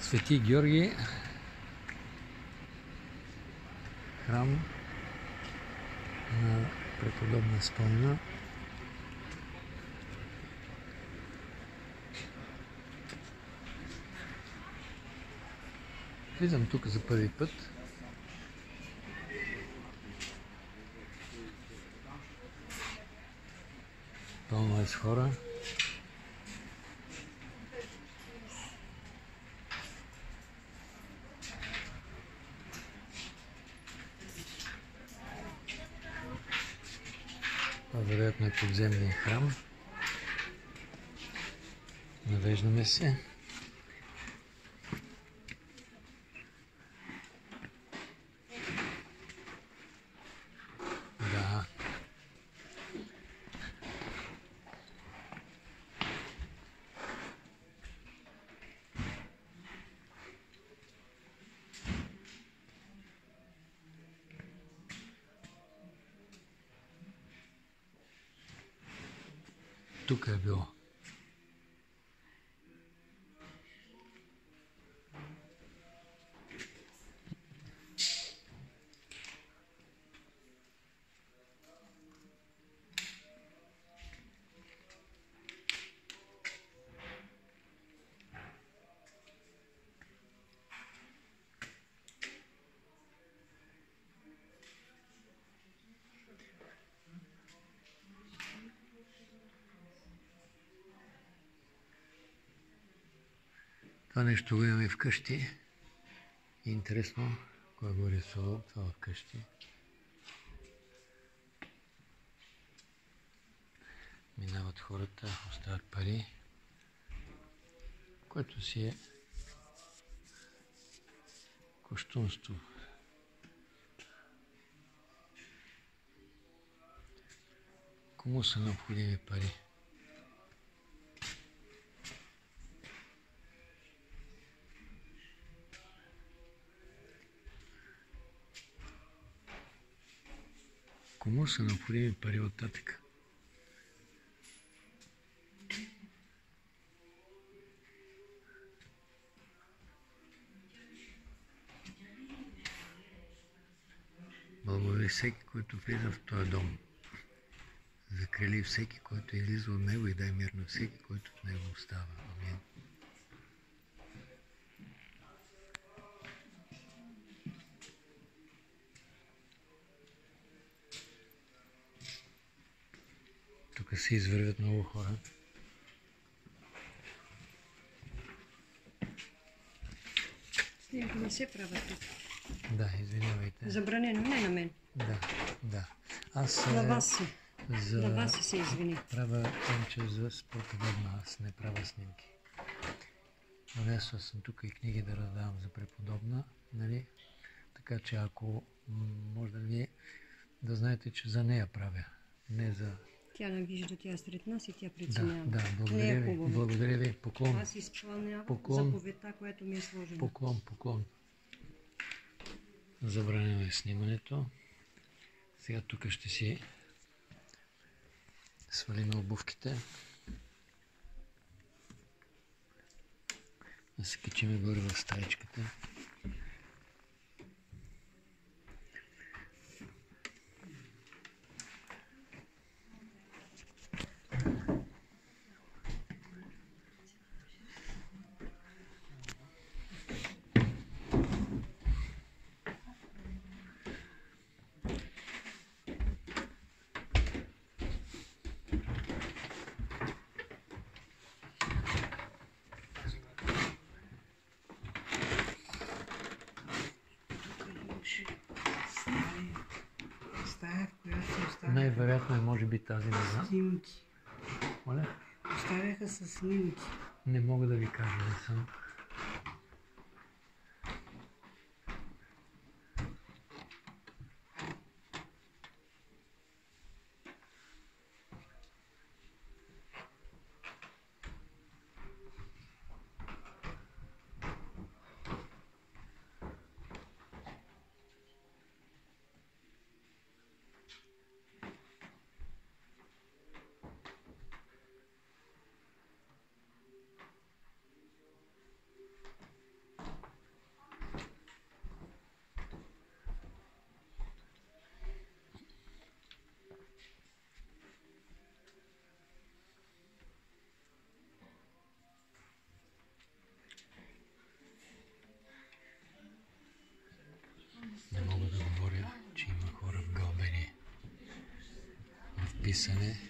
Свети Георги, храм на преподобна спомена. Влизам тук за първи път. Пълно е с хора. Вероятно е подземния храм. Навеждаме се. Да. Тук е Това нещо го имаме вкъщи. Интересно, кой го рисувал това вкъщи. Минават хората, остават пари, което си е кощунство. Кому са необходими пари? Кому са необходими пари от татъка? Благодари всеки, който влиза в този дом. Закрили всеки, който е излиза от него и дай мир на всеки, който в него остава. Амин. Тук се извървят много хора. Снимки не се правят тук. Да, извинявайте. Забранено, не на мен. Да, да. Аз На е, вас си. за... На вас си се извини. правя тънче за спортоводна, аз не правя снимки. Донесла съм тук и книги да раздавам за преподобна, нали? Така че ако може да ви да знаете, че за нея правя, не за... Тя не вижда, тя е сред нас и тя Да, преценява. да, благодаря е ви, хубаво. благодаря ви, поклон, Аз изпълнявам Поклон. заповедта, която ми е сложена. поклон, поклон. Забранено е снимането. Сега тук ще си свалим обувките. Да се качиме горе в стаечката. Стая, в която се оставяха Най-вероятно е, може би, тази знам. снимки. Моля? Оставяха с снимки. Не мога да ви кажа, не съм. не мога да говоря, че има хора вгълбени в писане,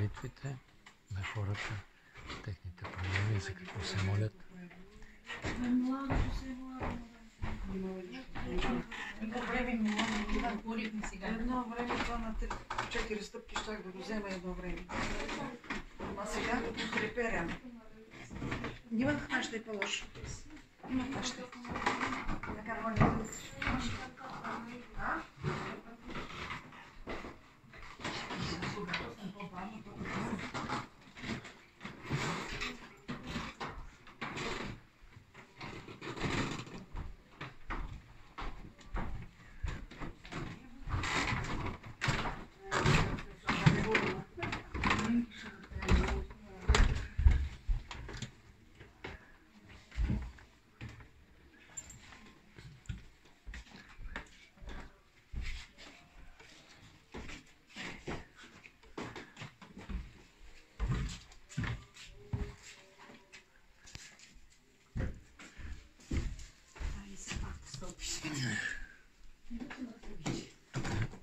молитвите на хората, техните проблеми, за какво се молят. Едно време това на четири стъпки щях да го взема едно време. Ама сега като се реперям. Нямах нашата е по-лошо. Имах нашата. Така може да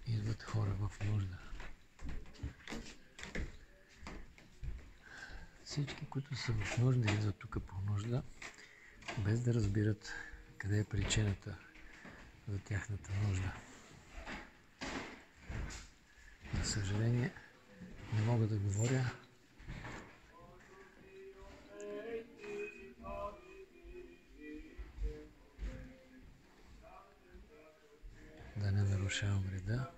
Идват хора в нужда. Всички, които са в нужда, идват тук по нужда, без да разбират къде е причината за тяхната нужда. За съжаление, не мога да говоря. Да не нарушавам реда.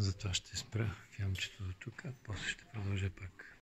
Затова ще спра филмчето до тук, после ще продължа пак.